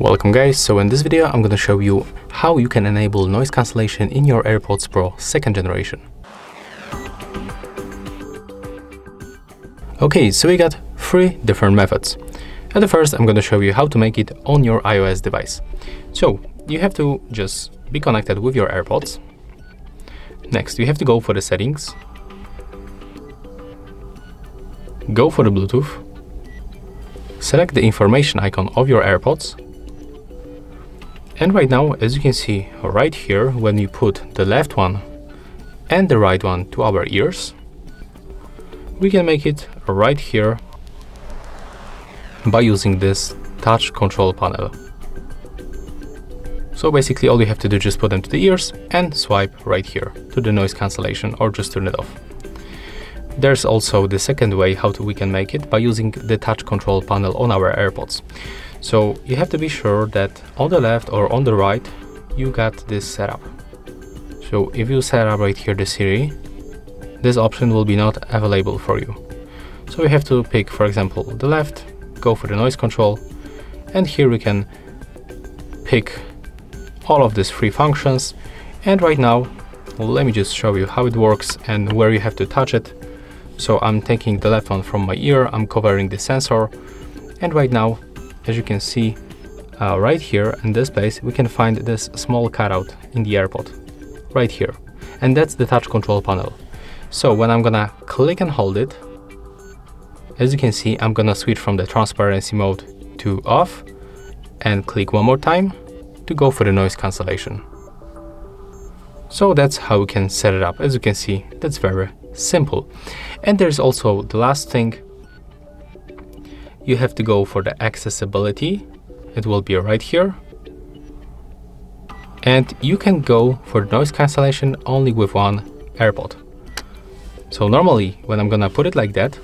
Welcome guys, so in this video I'm gonna show you how you can enable noise cancellation in your AirPods Pro 2nd generation. Okay, so we got three different methods. At the first I'm gonna show you how to make it on your iOS device. So you have to just be connected with your AirPods. Next you have to go for the settings. Go for the Bluetooth. Select the information icon of your AirPods and right now, as you can see right here, when you put the left one and the right one to our ears, we can make it right here by using this touch control panel. So basically all you have to do is just put them to the ears and swipe right here to the noise cancellation or just turn it off. There's also the second way how to, we can make it by using the touch control panel on our AirPods. So you have to be sure that on the left or on the right you got this setup. So if you set up right here the Siri, this option will be not available for you. So you have to pick for example the left, go for the noise control and here we can pick all of these three functions and right now let me just show you how it works and where you have to touch it. So I'm taking the left one from my ear, I'm covering the sensor and right now as you can see uh, right here in this place we can find this small cutout in the AirPod right here. And that's the touch control panel. So when I'm gonna click and hold it as you can see I'm gonna switch from the transparency mode to off and click one more time to go for the noise cancellation. So that's how we can set it up. As you can see that's very simple. And there's also the last thing you have to go for the accessibility. It will be right here. And you can go for noise cancellation only with one AirPod. So normally when I'm gonna put it like that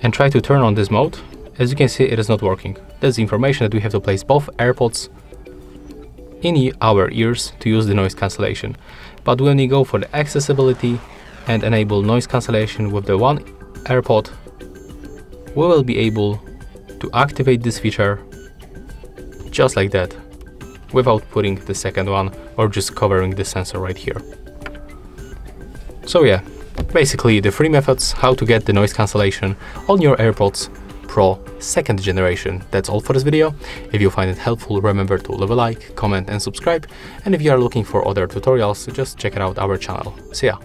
and try to turn on this mode, as you can see it is not working. That's the information that we have to place both AirPods in our ears to use the noise cancellation. But when you go for the accessibility and enable noise cancellation with the one AirPod, we will be able to activate this feature just like that without putting the second one or just covering the sensor right here. So yeah, basically the three methods how to get the noise cancellation on your AirPods Pro second generation. That's all for this video. If you find it helpful, remember to leave a like, comment and subscribe. And if you are looking for other tutorials, just check out our channel. See ya!